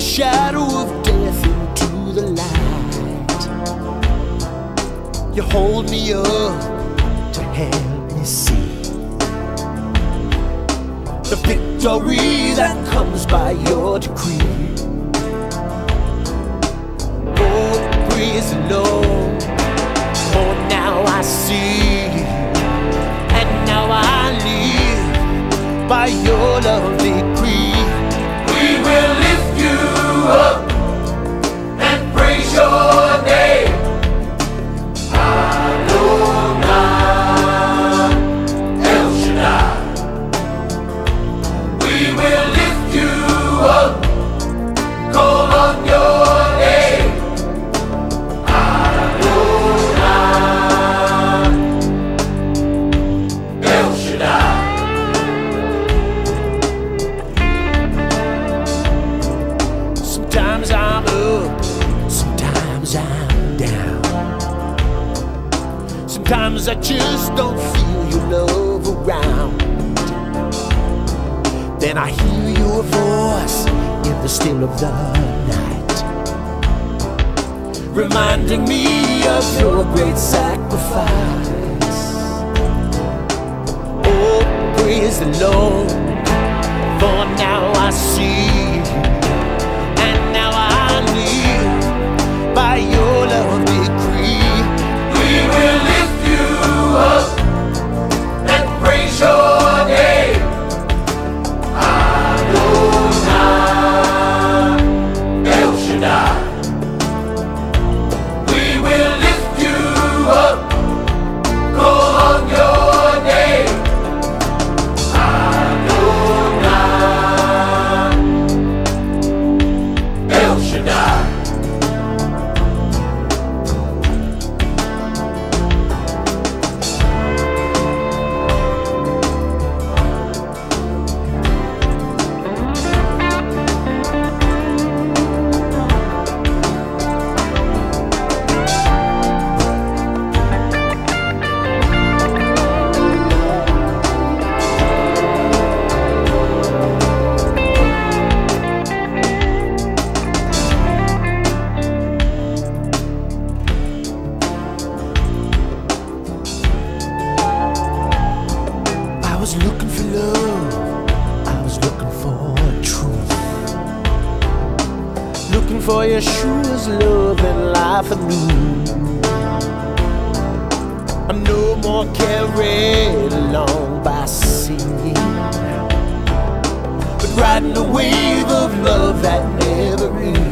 shadow of death into the light. You hold me up to help me see the victory that comes by your decree. Oh, praise the Lord. Oh, now I see, and now I live by your love Sometimes I just don't feel your love around. Then I hear your voice in the still of the night, reminding me of your great sacrifice. Oh, praise the Lord, for now I see looking for Yeshua's love and life anew. I'm no more carried along by sin, but riding a wave of love that never ends.